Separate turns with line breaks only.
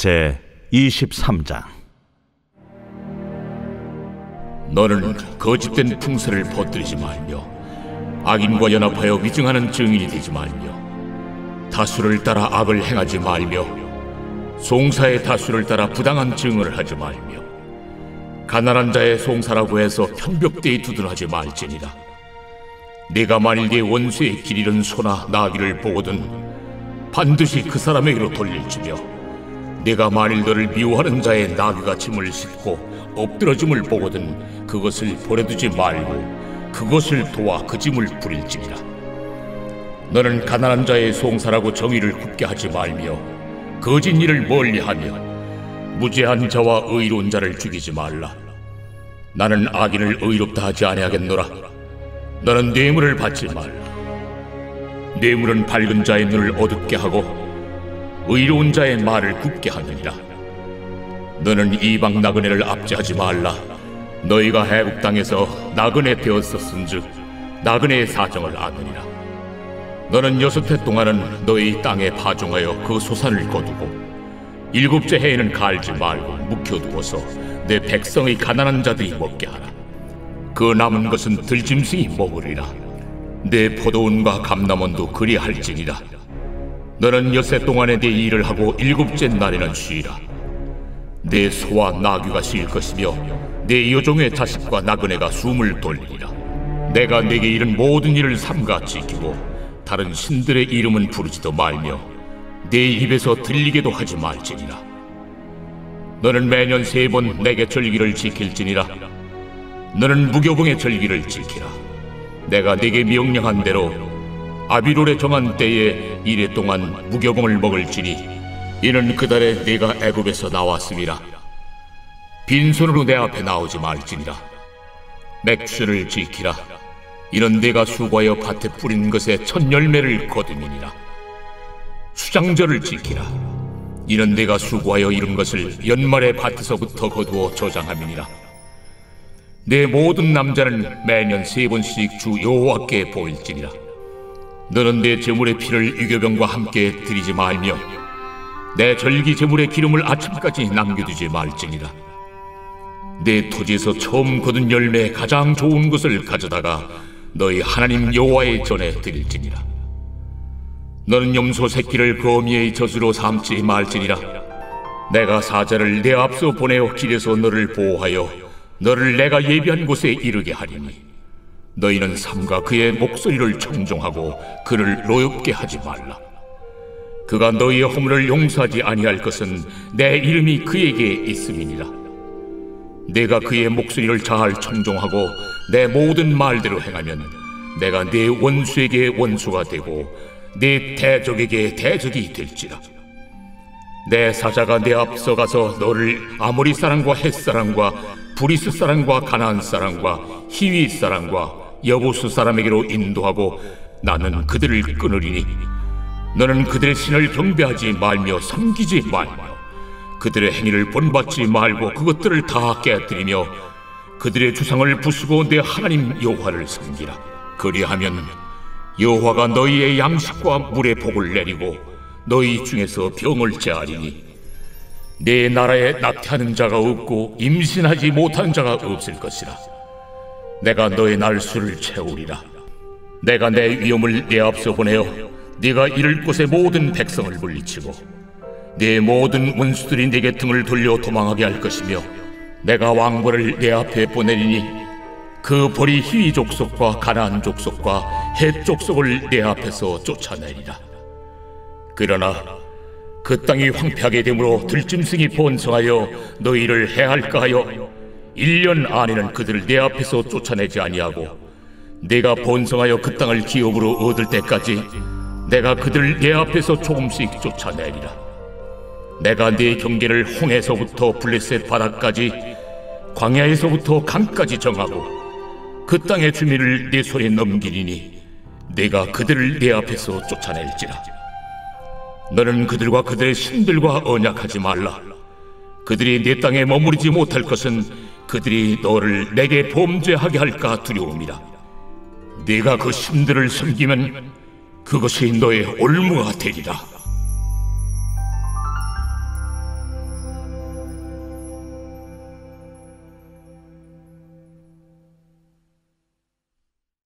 제 23장.
너는 거짓된 풍설을 퍼뜨리지 말며 악인과 연합하여 위증하는 증인이 되지 말며 다수를 따라 악을 행하지 말며 송사의 다수를 따라 부당한 증언을 하지 말며 가난한 자의 송사라고 해서 편벽대에 두둔하지 말지니라. 네가 만일 네 원수의 길 잃은 소나 나귀를 보거든 반드시 그 사람에게로 돌릴지며 네가 만일 너를 미워하는 자의 나귀가 짐을 싣고 엎드러짐을 보거든 그것을 버려두지 말고 그것을 도와 그 짐을 부릴지니라. 너는 가난한 자의 송사라고 정의를 굽게 하지 말며 거짓 일을 멀리하며 무죄한 자와 의로운 자를 죽이지 말라. 나는 악인을 의롭다 하지 아니하겠노라. 너는 뇌물을 받지 말라. 뇌물은 밝은 자의 눈을 어둡게 하고 의로운 자의 말을 굽게 하느니라. 너는 이방 나그네를 압제하지 말라. 너희가 해국 땅에서 나그네 되었었은즉 나그네의 사정을 아느니라. 너는 여섯 해 동안은 너희 땅에 파종하여 그 소산을 거두고 일곱째 해에는 갈지 말고 묵혀두어서 내 백성의 가난한 자들이 먹게 하라. 그 남은 것은 들짐승이 먹으리라. 내 포도원과 감남원도 그리할지니라. 너는 여세 동안에 내 일을 하고 일곱째 날에는 쉬라. 내 소와 나귀가 쉴 것이며 내 여종의 자식과 나그네가 숨을 돌리리라. 내가 내게 이른 모든 일을 삼가 지키고 다른 신들의 이름은 부르지도 말며 내 입에서 들리게도 하지 말지니라. 너는 매년 세 번 내게 절기를 지킬지니라. 너는 무교봉의 절기를 지키라. 내가 네게 명령한 대로 아비롤에 정한 때에 이래 동안 무교봉을 먹을지니 이는 그달에 네가 애굽에서 나왔음이라. 빈손으로 내 앞에 나오지 말지니라. 맥주를 지키라. 이는 네가 수고하여 밭에 뿌린 것에 첫 열매를 거두니라. 수장절을 지키라. 이는 네가 수고하여 이룬 것을 연말에 밭에서부터 거두어 저장함이니라. 내 모든 남자는 매년 세 번씩 주 여호와께 보일지니라. 너는 내 제물의 피를 유교병과 함께 드리지 말며 내 절기 제물의 기름을 아침까지 남겨두지 말지니라. 내 토지에서 처음 거둔 열매 가장 좋은 것을 가져다가 너희 하나님 여호와의 전에 드릴지니라. 너는 염소 새끼를 거미의 젖으로 삼지 말지니라. 내가 사자를 내 앞서 보내어 길에서 너를 보호하여 너를 내가 예비한 곳에 이르게 하리니 너희는 삼가 그의 목소리를 청종하고 그를 노엽게 하지 말라. 그가 너희의 허물을 용서하지 아니할 것은 내 이름이 그에게 있음이니라. 네가 그의 목소리를 잘 청종하고 내 모든 말대로 행하면 내가 내 원수에게 원수가 되고 내 대적에게 대적이 될지라. 내 사자가 내 앞서 가서 너를 아모리 사람과 헷 사람과 브리스 사람과 가나안 사람과 히위 사람과 여부스 사람에게로 인도하고 나는 그들을 끊으리니 너는 그들의 신을 경배하지 말며 섬기지 말며 그들의 행위를 본받지 말고 그것들을 다 깨뜨리며 그들의 주상을 부수고 내 하나님 여호와를 섬기라. 그리하면 여호와가 너희의 양식과 물의 복을 내리고 너희 중에서 병을 제하리니 내 나라에 낙태하는 자가 없고 임신하지 못한 자가 없을 것이라. 내가 너의 날수를 채우리라. 내가 내 위엄을 내 앞서 보내어 네가 이를 곳의 모든 백성을 물리치고 네 모든 원수들이 네게 등을 돌려 도망하게 할 것이며 내가 왕벌을 내 앞에 보내리니 그 벌이 희위 족속과 가나안 족속과 헷 족속을 내 앞에서 쫓아내리라. 그러나 그 땅이 황폐하게 되므로 들짐승이 번성하여 너희를 해할까 하여 1년 안에는 그들을 내 앞에서 쫓아내지 아니하고 내가 번성하여 그 땅을 기업으로 얻을 때까지 내가 그들을 내 앞에서 조금씩 쫓아내리라. 내가 네 경계를 홍해서부터 블레셋 바다까지 광야에서부터 강까지 정하고 그 땅의 주민을 네 손에 넘기리니 내가 그들을 내 앞에서 쫓아낼지라 너는 그들과 그들의 신들과 언약하지 말라. 그들이 내 땅에 머무르지 못할 것은 그들이 너를 내게 범죄하게 할까 두려움이라. 네가 그 신들을 섬기면 그것이 너의 올무가 되리라.